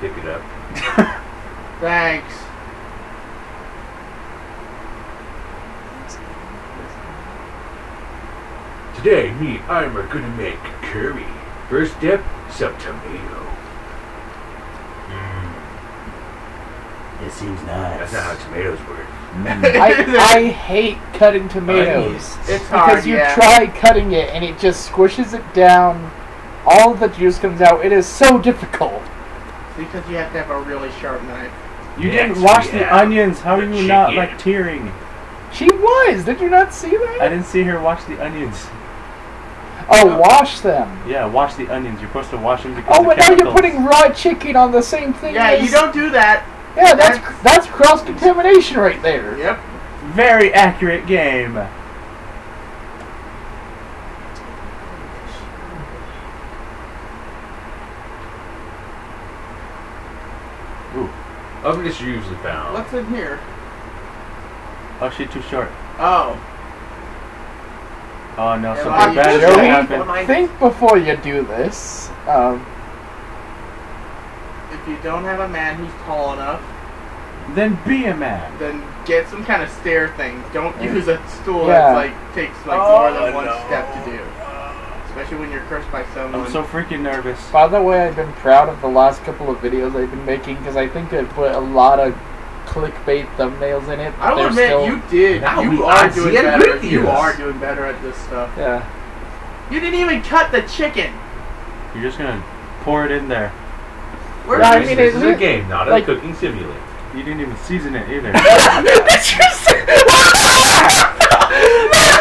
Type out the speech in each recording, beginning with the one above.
Pick it up. Thanks. Today, me, and I'm gonna make curry. First step, some tomato. Mm, It seems nice. that's not how tomatoes work. I, I hate cutting tomatoes. It's hard, Because you yeah. try cutting it and it just squishes it down. All of the juice comes out. It is so difficult. Because you have to have a really sharp knife. You Next didn't wash we the onions. How are the you not chicken. like tearing? She was. Did you not see that? I didn't see her wash the onions. Oh, wash them. Yeah, wash the onions. You're supposed to wash them because Oh, but now you're putting raw chicken on the same thing. Yeah, as- you don't do that. Yeah, that's That's- that's cross contamination right there. Yep. very accurate game. Oven is usually found. What's in here? Oh, she's too short. Oh. Oh no, Yeah, something well, bad is gonna Joey, happen. think before you do this. Um, If you don't have a man who's tall enough, Then be a man. then get some kind of stair thing. Don't Yeah. use a stool Yeah. that's like takes like more than one no. step to do. Especially when you're cursed by someone. I'm so freaking nervous. by the way, I've been proud of the last couple of videos I've been making because I think I put a lot of clickbait thumbnails in it. I will they're admit, still- you did. Now you are are doing seeing better. videos. You are doing better at this stuff. Yeah. You didn't even cut the chicken. You're just gonna pour it in there. Where Yeah, I this mean, this it- is a game, not like- a cooking simulator. You didn't even season it either. there's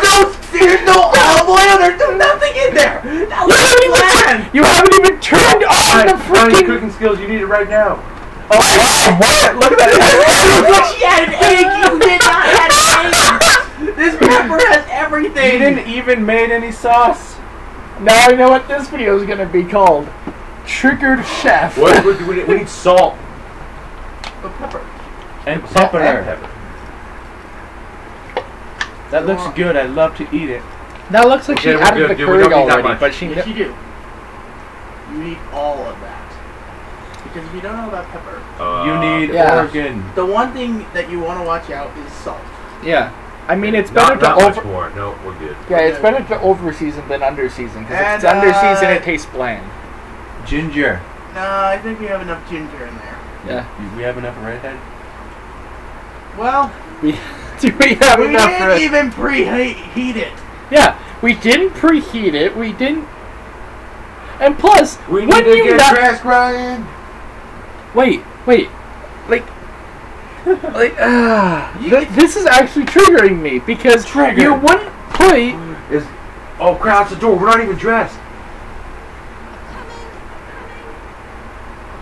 no, there's no olive oil. There's nothing in there. That looks bland. You haven't even turned on Alright, the find your freaking. cooking skills. You need it right now. Oh, what? Look at that. she had an egg. You did not have an egg. This pepper has everything. you didn't even made any sauce. now I know what this video is gonna be called. Triggered Chef. What? what- we, need, we need salt. The pepper. And Salt pepper. and pepper. That looks good. I'd love to eat it. That looks like she Okay, we're added good, the dude. We curry don't that already, but she. Yes, you do. You need all of that. Because if you don't know about pepper, Uh, you need yeah. organ. the one thing that you want to watch out is salt. Yeah. I mean, it's better not, to not over. much more. No, we're good. Yeah, it's better to over season than under season because if it's And, under season, uh, it tastes bland. Ginger. No, I think we have enough ginger in there. Yeah. We have enough redhead. Well, We do we have we enough? didn't for- even preheat it. Yeah, we didn't preheat it. We didn't. And plus, We need when to you get not- dressed, Ryan. wait, wait, like, like, ah, You- th- this is actually triggering me because Trigger. you wouldn't put. Is oh crap! It's the door. We're not even dressed.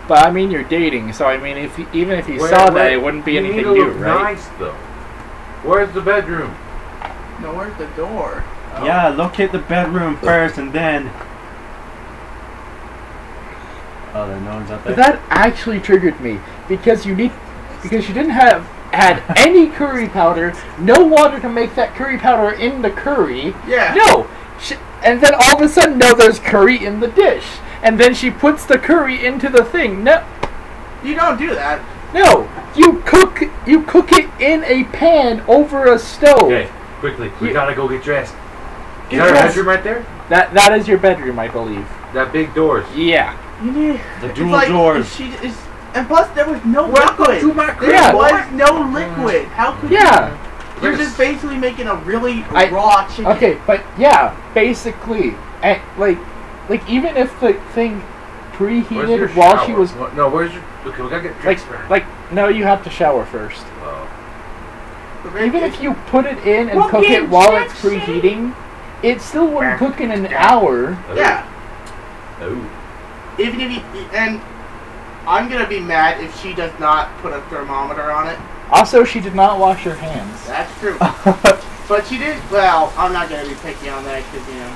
But I mean, you're dating, so I mean, if even if you Where- saw that, it wouldn't be anything new, right? Nice though. Where's the bedroom? No, where's the door? Oh. Yeah, locate the bedroom first and then. Oh, there no one's up there. But that actually triggered me because you need because you didn't have had any curry powder, no water to make that curry powder in the curry. Yeah. No, she, and then all of a sudden, no, there's curry in the dish, and then she puts the curry into the thing. No, You don't do that. no, you cook you cook it in a pan over a stove. Okay, quickly. We You- gotta go get dressed. Get Is that our dressed. bedroom right there? That that is your bedroom, I believe. That big doors. Yeah. You need. The it's dual like, doors. She is, and plus there was no Welcome liquid. to my there crib. was no liquid. How could Yeah. you? You're just basically making a really I- raw chicken. Okay, but yeah, basically, and like, like even if the thing preheated while she was What- No, where's your? Okay, we gotta get like, dressed. first. like no, you have to shower first. The Even if you put it in and Well, cook it while it's Jackson. preheating, it still wouldn't cook in an hour. Oh. Yeah. Oh. Even if you and I'm gonna be mad if she does not put a thermometer on it. Also, she did not wash her hands. That's true. but she did. Well, I'm not gonna be picky on that because you know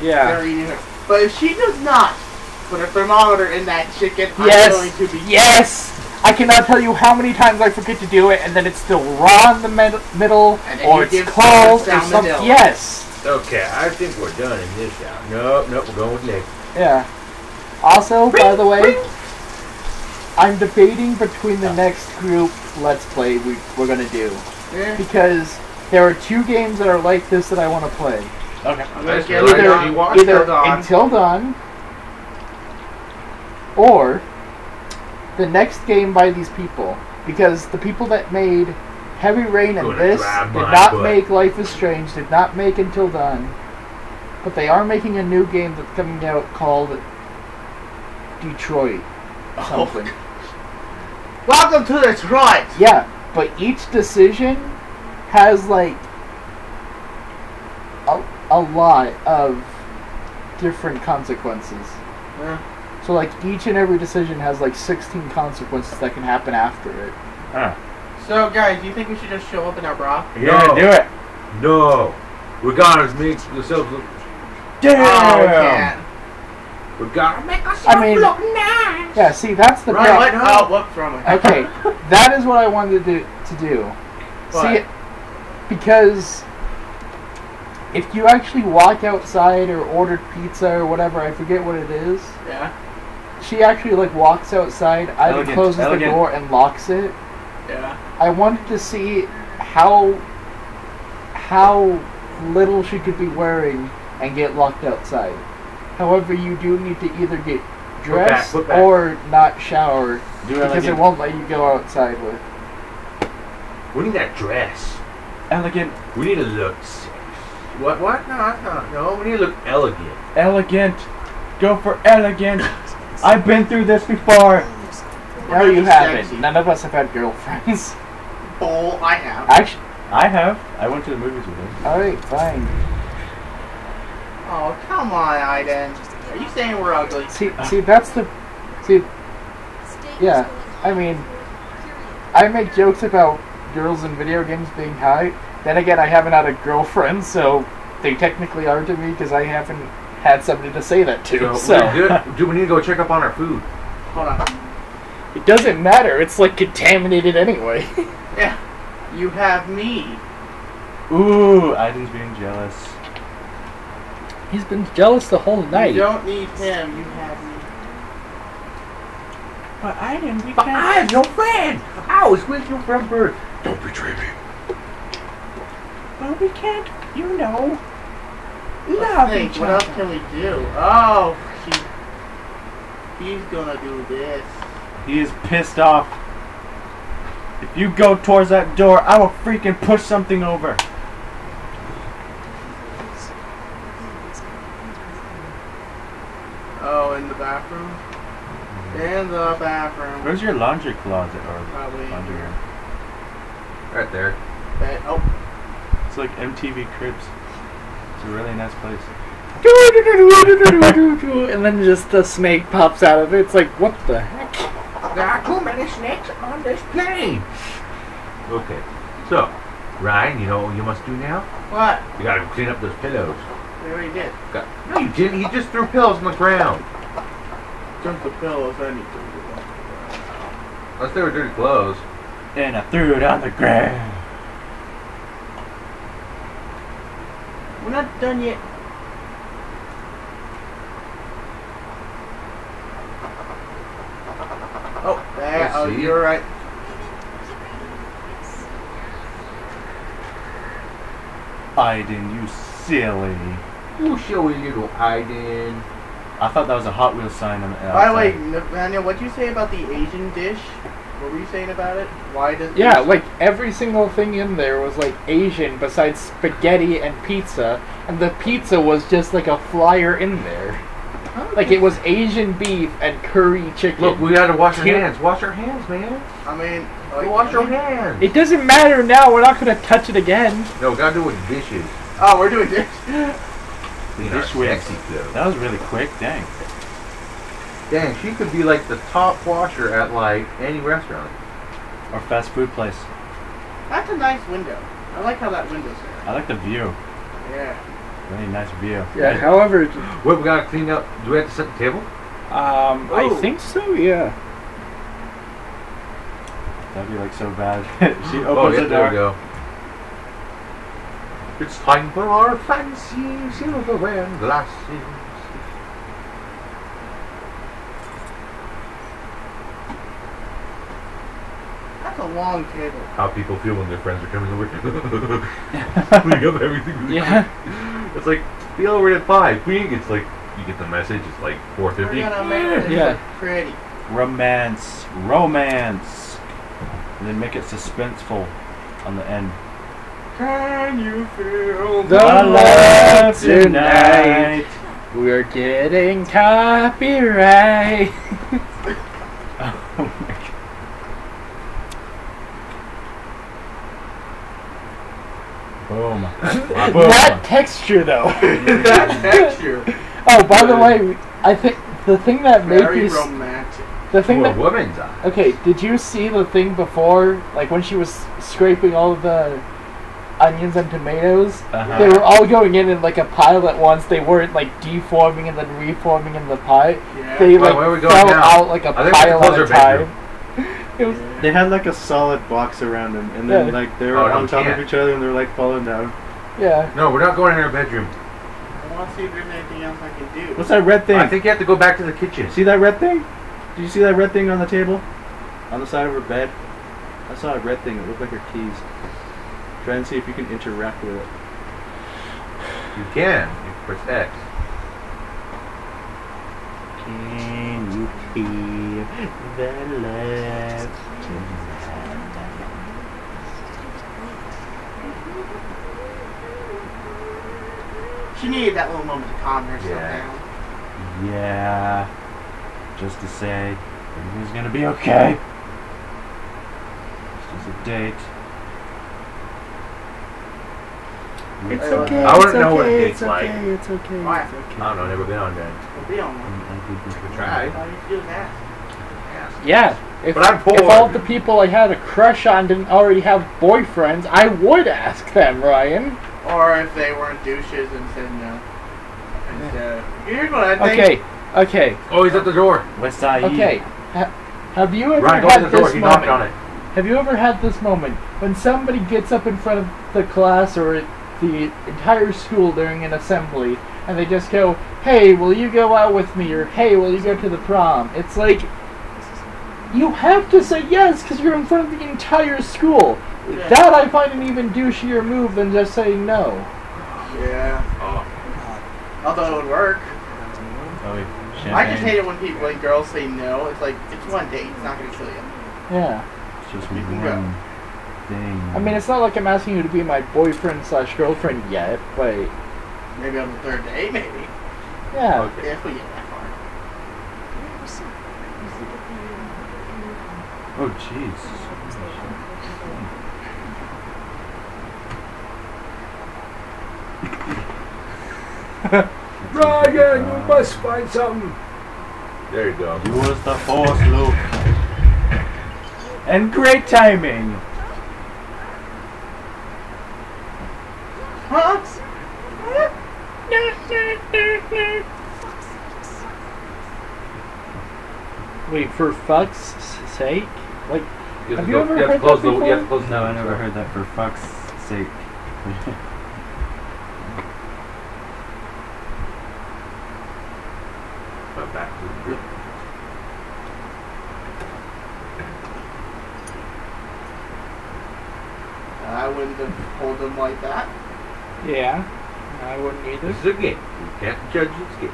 Yeah. they're eating her. But if she does not put a thermometer in that chicken, I'm going to be Yes. I cannot tell you how many times I forget to do it, and then it's still raw in the med- middle, And or it's give cold, or someone something. Yes. Okay, I think we're done in this house. Nope, nope, we're going with Nick. Yeah. Also, by the way, I'm debating between the oh. next group Let's Play we, we're gonna do Yeah. because there are two games that are like this that I want to play. Okay. I'm gonna That's get right. either, You watch either Either Dawn. Until Dawn or the next game by these people because the people that made Heavy Rain and this did not butt. make Life is Strange, did not make Until Dawn, but they are making a new game that's coming out called Detroit oh, something. Welcome to Detroit. Yeah, but each decision has like a, a lot of different consequences. Yeah. So like each and every decision has like 16 consequences that can happen after it. Huh. So, guys, do you think we should just show up in our bra? Yeah, No. do it. No. We gotta make ourselves look Damn. Oh, man. We gotta make ourselves I mean- look nice. Yeah, see that's the Right, what? problem. Oh, whoops, wrong way. Okay, that is what I wanted to do. To do. What? See, because if you actually walk outside or ordered pizza or whatever, I forget what it is. Yeah, She actually like walks outside, either Elegant, closes elegant. the door and locks it. yeah. I wanted to see how how little she could be wearing and get locked outside. However, you do need to either get back, dressed put back. or not shower Do because elegant. it won't let you go outside with. We need that dress. Elegant. We need to look sexy. What? What? No, no, no. We need to look elegant. Elegant. Go for elegant. I've been through this before. No, you Sexy. haven't. None of us have had girlfriends. Oh, I have. Actually, I have. I went to the movies with him. all right, fine. Oh, come on, Aiden. Are you saying we're ugly? See, see, that's the. See, yeah. I mean, I make jokes about girls in video games being hot. Then again, I haven't had a girlfriend, so they technically are to me because I haven't had somebody to say that to. So, So we're good. Do we need to go check up on our food? Hold on. it doesn't matter. It's like contaminated anyway. Yeah. You have me. Ooh, Aiden's being jealous. He's been jealous the whole night. You don't need him. You have me. But Aiden, we But I have no friend. I was with you from birth. Don't betray me. Well, we can't, you know. Let's think. What else can we do? Oh, he, he's gonna do this. He is pissed off. If you go towards that door, I will freaking push something over. Oh, in the bathroom. In the bathroom. Where's your laundry closet or Probably. laundry room? Right there. Bed. Oh, It's like MTV Cribs. It's a really nice place. and then just a snake pops out of it. It's like, what the heck? There are too many snakes on this plane. Okay. So, Ryan, you know what you must do now? what? You gotta clean up those pillows. We already did. Got, no, you didn't. He just threw pillows on the ground. Jump the pillows. I need to. Unless they were dirty clothes. And I threw it on the ground. We're not done yet. Oh, there. Oh, you're right. Aiden, you silly. You showy little Aiden. I thought that was a Hot Wheels sign on the By the way, outside. Nathaniel, what'd you say about the Asian dish? What were you saying about it? Why does Yeah, Asian- like every single thing in there was like Asian besides spaghetti and pizza, and the pizza was just like a flyer in there. Oh, like it was Asian beef and curry chicken. Look, we gotta wash our Can't- hands. Wash our hands, man. I mean, Go like, wash your hands. it doesn't matter now. We're not gonna touch it again. No, we gotta do it with dishes. Oh, we're doing dish. Clean our Dish with- sexy clothes. That was really quick, dang. Dang, she could be like the top washer at like any restaurant. Or fast food place. That's a nice window. I like how that window's there. I like the view. Yeah. Really nice view. Yeah. However, Wait, we gotta clean up. Do we have to set the table? um, I think so. Yeah. That'd be like so bad. she opens oh, yeah, the there we door. go. It's time for our fancy silverware and glasses. Long table. how people feel when their friends are coming over. Cleaning up everything. Yeah. It's like be over at five. Bing. It's like you get the message. It's like 4.50. We're gonna make this Yeah. pretty. Romance. Romance. And then make it suspenseful on the end. Can you feel The love tonight. We're getting copyright. Oh my god. Boom. Boom. that texture, though. that texture? oh, by the way, I think the thing that made Very me s- romantic. the thing To a that woman's eye. okay, did you see the thing before, like when she was scraping all of the onions and tomatoes? Uh-huh. They were all going in in like a pile at once. They weren't like deforming and then reforming in the pie. Yeah. They Wait, like where are we going fell now? out like a I think we have to pile at a our bedroom. time. It was They had like a solid box around them, and then Yeah. like they were Oh, no, on we top can't. of each other, and they're like falling down. yeah. No, we're not going in our bedroom. I want to see if there's anything else I can do. What's that red thing? I think you have to go back to the kitchen. See that red thing? Did you see that red thing on the table? On the side of her bed? I saw a red thing. It looked like her keys. Try and see if you can interact with it. You can. You press X. Can you feel the love She needed that little moment to calm herself Yeah. down. Yeah. Just to say, everything's gonna be okay. It's just a date. It's It's okay, I wanna know what a date's it's like. okay, it's okay, it's okay. I don't know. I've Never been on that. We'll be on one. I We tried. All you have to do is ask. Yeah. If, But I'm if all the people I had a crush on didn't already have boyfriends, I would ask them, Ryan. Or if they weren't douches and said no. And uh, here's what I think. Okay, okay, Oh, he's at the door. West Side. okay. Ha- have you ever Ryan, had to the door. this He moment? knocked on it. Have you ever had this moment when somebody gets up in front of the class or the entire school during an assembly and they just go, "Hey, will you go out with me?" or "Hey, will you go to the prom?" It's like you have to say yes because you're in front of the entire school. Yeah. That I find an even douchier move than just saying no. Yeah. Oh. Although it would work. Oh. I just hate it when people, when girls say no. It's like it's one date. It's not gonna kill you. Yeah. It's just You can one thing. I mean, it's not like I'm asking you to be my boyfriend slash girlfriend yet, but Maybe on the third date, maybe. yeah. Okay. If we get that far. Oh, jeez. Ryan, you must find something. There you go. Use the force, Luke. And great timing. Huh? Wait, for fuck's sake? Like, You Have to you go- ever you have to heard close that the, You have to before? close the No, I never heard that for fuck's sake. But back to the group. I wouldn't have pulled him like that. yeah, I wouldn't either. This is a game. You can't judge this game.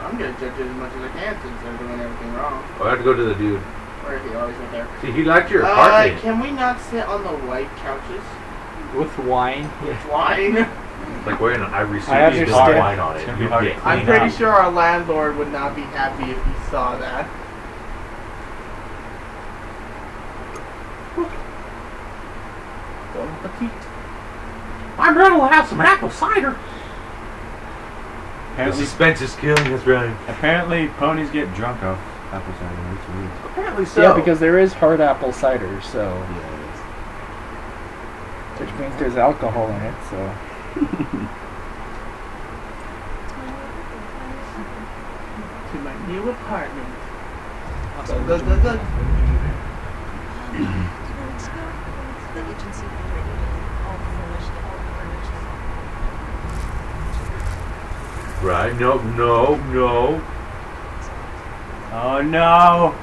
I'm gonna judge it as much as I can since they're doing everything wrong. Oh, I have to go to the dude. Where is he always right there? See, he liked your Uh, apartment. can we not sit on the white couches With wine? with wine? It's like wearing an ivory suit. I with understand. wine on it. It's gonna be You hard to get- clean I'm pretty up. sure our landlord would not be happy if he saw that. Bon appetit. I'm ready to have some apple cider. The Apparently, suspense is killing us, Ryan. apparently, ponies get drunk off apple cider. That's weird. Apparently so. Yeah, because there is hard apple cider, so Yeah. which means there's alcohol in it. So To my new apartment. Go, go, go, go. The agency already all furnished, all furnished. Right? No, no, no. Oh no!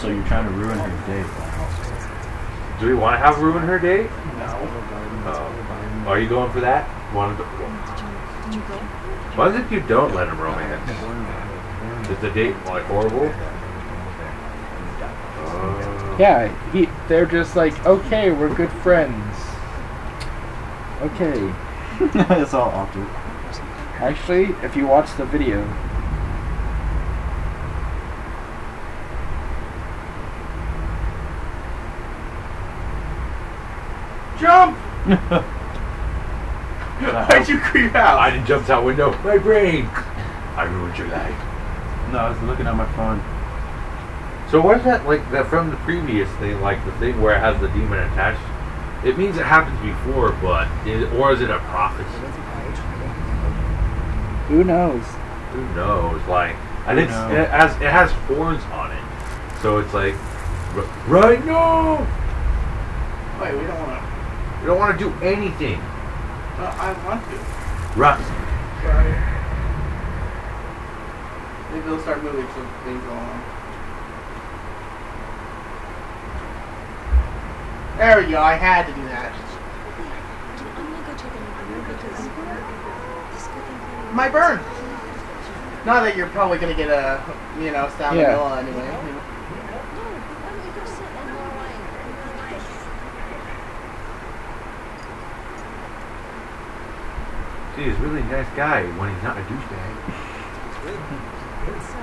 So you're trying to ruin her date. Do we want to have ruin her date? No. Uh, are you going for that? Why is it you don't let him romance? Is the date like horrible? Uh, yeah, he. They're just like, okay, we're good friends. Okay. That's all awkward. Actually, if you watch the video, Jump! Why'd you creep out? I didn't jump out window. My brain. I ruined your life. No, I was looking at my phone. So what is that like that from the previous thing, like the thing where it has the demon attached? It means it happens before, but is, or is it a prophecy? who knows? Who knows? Like, and Who it's knows? it has it has horns on it, so it's like, right? now. Wait, we don't want to. you don't want to do anything. Uh, I want to. Run. Sorry. Maybe they'll start moving some things go There we go. I had to do that. I'm gonna go check in with the room because this good thing. My burn. Not that you're probably gonna get a, you know, salmonella anyway. No, why don't you go sit and while I really he's a really nice guy when he's not a douchebag. It's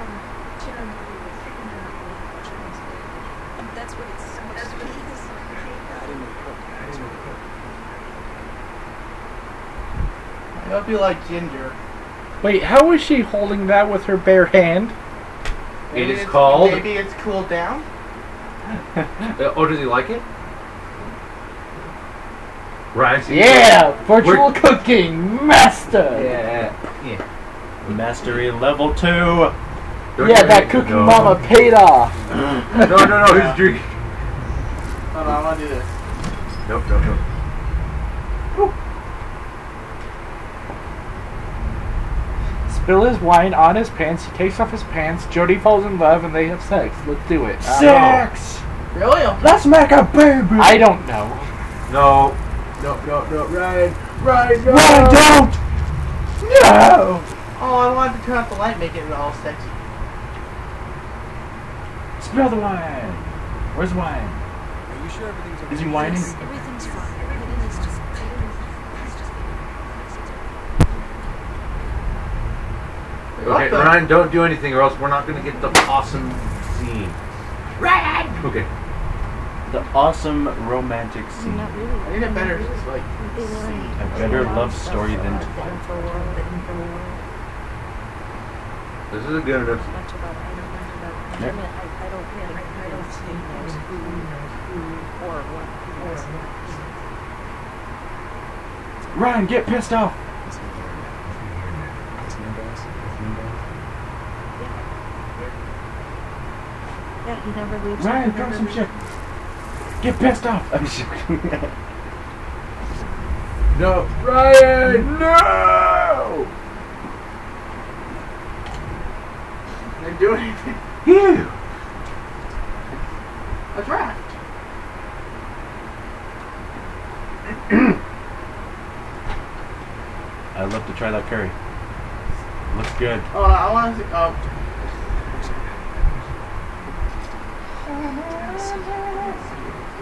chicken That's what it's supposed to be. I hope you like ginger. Wait, how is she holding that with her bare hand? Maybe it's- called- Maybe it's cooled down. Uh, oh, does he like it? Ryan, see- Yeah, virtual We're- cooking master. Yeah. Yeah. Mastery level two. Don't yeah, that cooking No. mama paid off. No, no, no. He's drinking. Hold on, I want to do this. Nope, nope, nope. Spill his wine on his pants. He takes off his pants. Jodie falls in love, and they have sex. Let's do it. Uh, sex. Really? Let's make a baby. I don't know. No. No, no, no. Ryan. Ryan, no. Ryan, don't. No. Oh, I wanted to turn off the light, make it all sexy. Spill the wine. Where's the wine? Are you sure everything's okay? Is he whining? Yes, everything's fine. Everything is just. It's. What Okay, the- Ryan, don't do anything or else we're not going to get the awesome scene. Ryan! Okay. The awesome romantic scene. Not really. I need a better, like, They. A better love story than The This is a good enough. Much about I don't much about I, mean, I, I don't I, I don't see who who or what who was Ryan, get pissed off. Yeah, he never leaves. Ryan, he drop some shit. Get pissed off. I'm. No. Ryan! No! didn't do anything. Ew. A draft. I'd love to try that curry. Looks good. Oh, I want to see. Oh.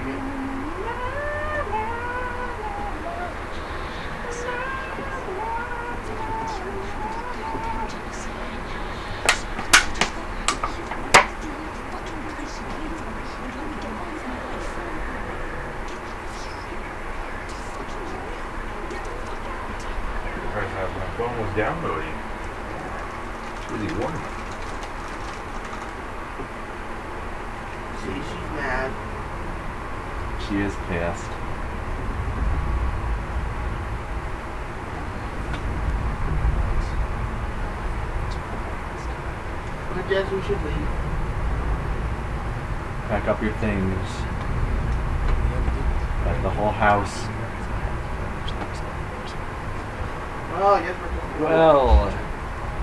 My phone was downloading. Really warm. See, she's mad. She is pissed. I guess we should leave. Pack up your things. Pack the whole house. Oh, well, I guess we're Well,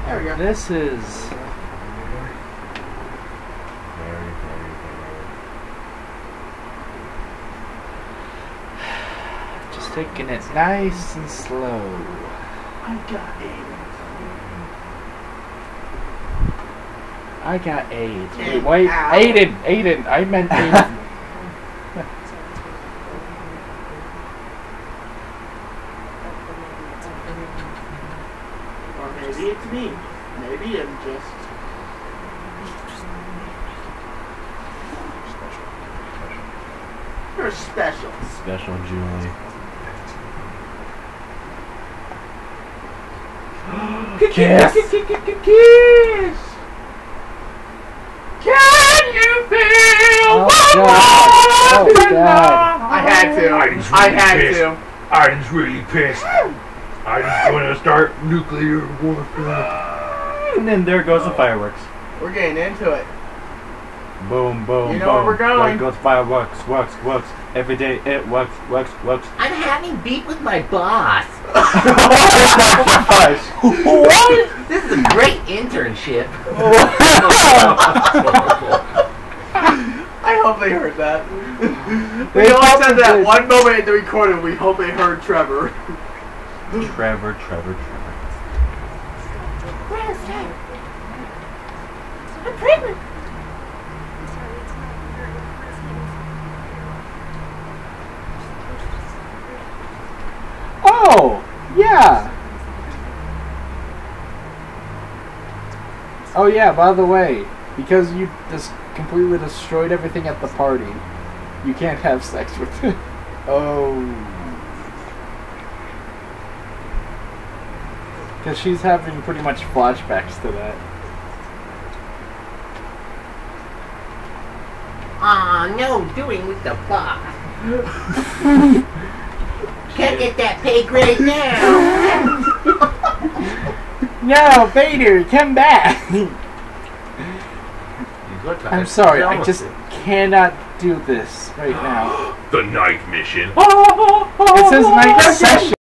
there we go. This is. Very, very, very. Just taking it nice and slow. I got Aiden. I got Aiden. Wait, wait. Aiden, Aiden. I meant Aiden. just. You're special. Special Julie. Kiss. Kiss! Kiss. Can you feel Oh, the God. love Oh, in God. I had to. Aiden's I really had pissed. to. Aiden's really pissed. Aiden's going to start nuclear warfare. And then there goes the fireworks. We're getting into it. Boom, boom, You know boom. where we're going. There goes fireworks, works, works. Every day it works, works, works. I'm having beef with my boss. What? This is a great internship. I hope they heard that. They we only said that one moment in the recording. We hope they heard Trevor. Trevor, Trevor, Trevor. Where's that? I'm Oh, yeah. Oh yeah. By the way, because you just completely destroyed everything at the party, you can't have sex with it. oh. Because she's having pretty much flashbacks to that. Aw, no doing with the boss. Can't get that pay grade now. No, Vader, come back! I'm sorry, I just cannot do this right now. The night mission. It says night oh, session.